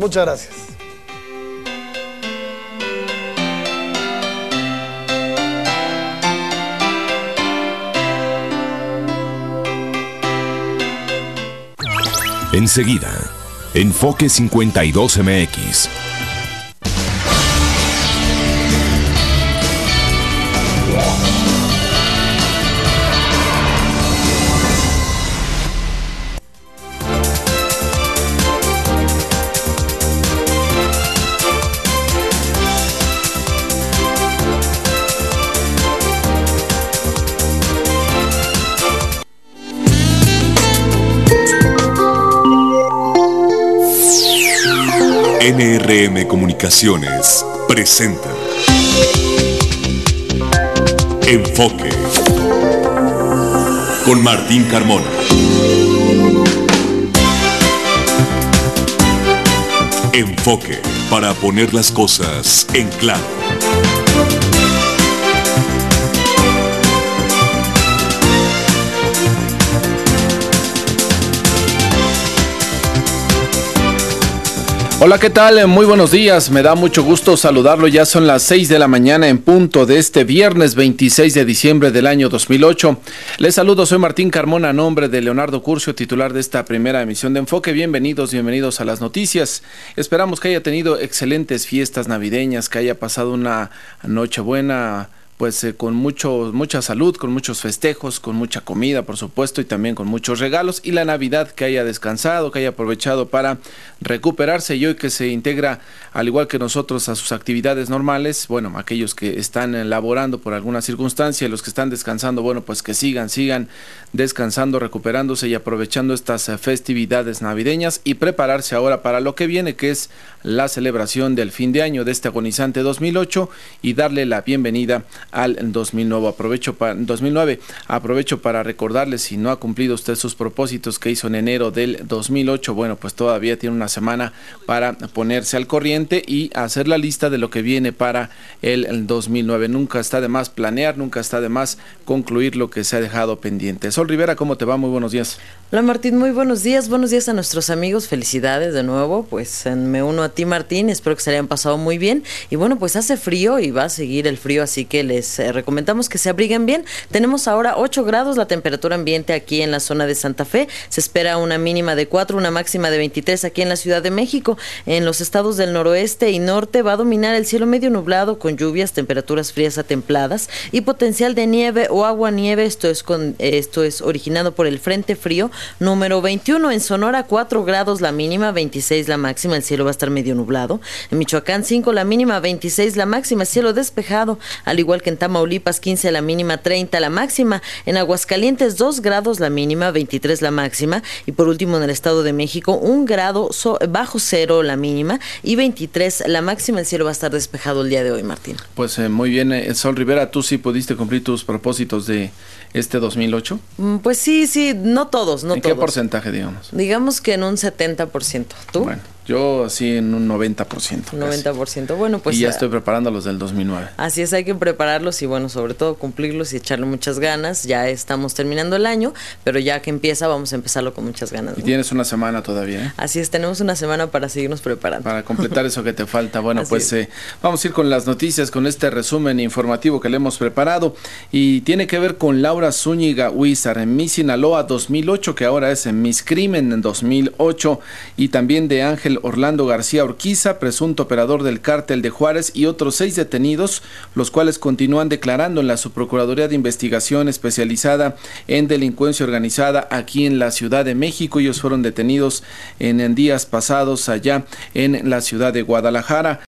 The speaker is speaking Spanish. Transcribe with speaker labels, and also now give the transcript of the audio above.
Speaker 1: Muchas gracias.
Speaker 2: Enseguida, Enfoque 52 NRM Comunicaciones presenta Enfoque con Martín Carmona. Enfoque para poner las cosas en claro.
Speaker 3: Hola, ¿qué tal? Muy buenos días. Me da mucho gusto saludarlo. Ya son las 6 de la mañana en punto de este viernes 26 de diciembre del año 2008. Les saludo, soy Martín Carmona, a nombre de Leonardo Curcio, titular de esta primera emisión de Enfoque. Bienvenidos, bienvenidos a las noticias. Esperamos que haya tenido excelentes fiestas navideñas, que haya pasado una noche buena pues eh, con mucho, mucha salud, con muchos festejos, con mucha comida, por supuesto, y también con muchos regalos, y la Navidad que haya descansado, que haya aprovechado para recuperarse y hoy que se integra, al igual que nosotros, a sus actividades normales, bueno, aquellos que están laborando por alguna circunstancia, los que están descansando, bueno, pues que sigan, sigan descansando, recuperándose y aprovechando estas eh, festividades navideñas y prepararse ahora para lo que viene, que es la celebración del fin de año de este agonizante 2008 y darle la bienvenida al 2009. Aprovecho para 2009. Aprovecho para recordarles si no ha cumplido usted sus propósitos que hizo en enero del 2008, bueno, pues todavía tiene una semana para ponerse al corriente y hacer la lista de lo que viene para el 2009. Nunca está de más planear, nunca está de más concluir lo que se ha dejado pendiente. Sol Rivera, ¿cómo te va? Muy buenos días.
Speaker 4: Hola Martín, muy buenos días. Buenos días a nuestros amigos. Felicidades de nuevo. Pues me uno a ti Martín. Espero que se hayan pasado muy bien. Y bueno, pues hace frío y va a seguir el frío, así que les eh, recomendamos que se abriguen bien. Tenemos ahora 8 grados la temperatura ambiente aquí en la zona de Santa Fe. Se espera una mínima de 4, una máxima de 23 aquí en la Ciudad de México. En los estados del noroeste y norte va a dominar el cielo medio nublado con lluvias, temperaturas frías a templadas y potencial de nieve o agua nieve. Esto es con esto es originado por el Frente Frío número 21 en Sonora 4 grados la mínima, 26 la máxima, el cielo va a estar medio nublado. En Michoacán 5 la mínima, 26 la máxima, cielo despejado, al igual que en Tamaulipas 15 la mínima, 30 la máxima, en Aguascalientes 2 grados la mínima, 23 la máxima y por último en el Estado de México 1 grado bajo cero la mínima y 23 la máxima, el cielo va a estar despejado el día de hoy, Martín.
Speaker 3: Pues eh, muy bien, eh, Sol Rivera, tú sí pudiste cumplir tus propósitos de este 2008?
Speaker 4: Mm, pues sí, sí, no todos, no
Speaker 3: ¿En
Speaker 4: todos.
Speaker 3: qué porcentaje, digamos?
Speaker 4: Digamos que en un 70%. ¿Tú?
Speaker 3: Bueno. Yo sí en un
Speaker 4: 90%. 90%. Bueno, pues.
Speaker 3: Y ya estoy preparando los del 2009.
Speaker 4: Así es, hay que prepararlos y bueno, sobre todo cumplirlos y echarle muchas ganas. Ya estamos terminando el año, pero ya que empieza vamos a empezarlo con muchas ganas.
Speaker 3: Y tienes una semana todavía. ¿eh?
Speaker 4: Así es, tenemos una semana para seguirnos preparando.
Speaker 3: Para completar eso que te falta. Bueno, pues eh, vamos a ir con las noticias, con este resumen informativo que le hemos preparado. Y tiene que ver con Laura Zúñiga Huizar en Miss Sinaloa 2008, que ahora es en Miss Crimen en 2008. Y también de Ángel Orlando García Orquiza, presunto operador del cártel de Juárez, y otros seis detenidos, los cuales continúan declarando en la Subprocuraduría de Investigación especializada en delincuencia organizada aquí en la Ciudad de México. Ellos fueron detenidos en, en días pasados allá en la ciudad de Guadalajara.